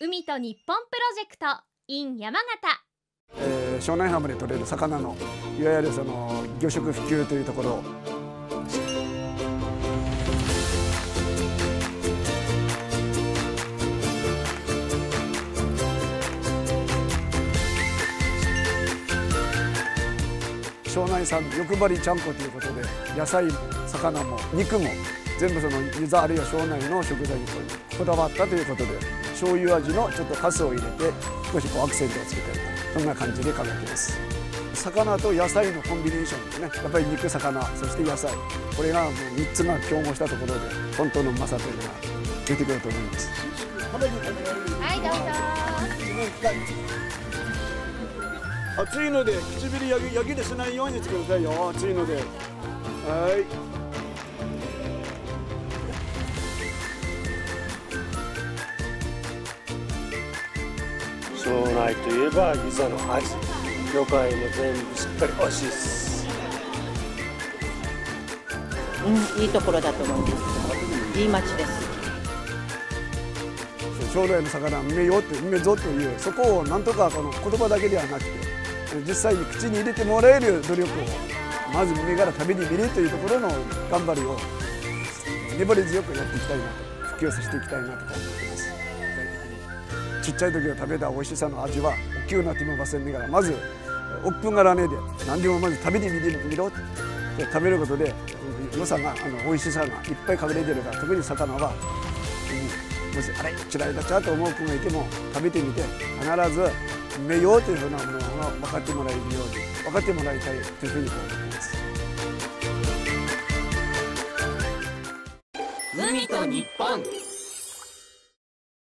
海と日本プロジェクト in 山形。えー庄内浜で取れる魚のいわゆるその魚食普及というところ。を庄内産欲張りちゃんこということで野菜も魚も肉も全部その湯沢あるいは庄内の食材にこだわったということで醤油味のちょっとカスを入れて少しこうアクセントをつけてるとそんな感じで考えています。魚と野菜のコンビネーションですね。やっぱり肉魚そして野菜。これがもう3つが競合したところで本当のうまさというのが出てくると思います。はいどうぞ。熱いので唇焼き焼きでしないようにしてくださいよ熱いので。はい庄内といえば湯沢のアジ魚介も全部しっかり美味しいですうん、いいところだと思います。いい町です。将来の魚はうめよってうめぞというそこをなんとかこの言葉だけではなくて実際に口に入れてもらえる努力をまず目から食べに見るというところの頑張りを粘り強くやっていきたいなと普及させていきたいなと思ってちっちゃい時は食べた美味しさの味は大きくなってもませんねがらまずオープン柄ねで何でもまず食べてみてみろで食べることで良さがあの美味しさがいっぱい隠れてるから特に魚はもしあれ嫌いだっちゃと思う子がいても食べてみて必ずうめようというふうなものが分かってもらえるように分かってもらいたいというふうに思います。海と日本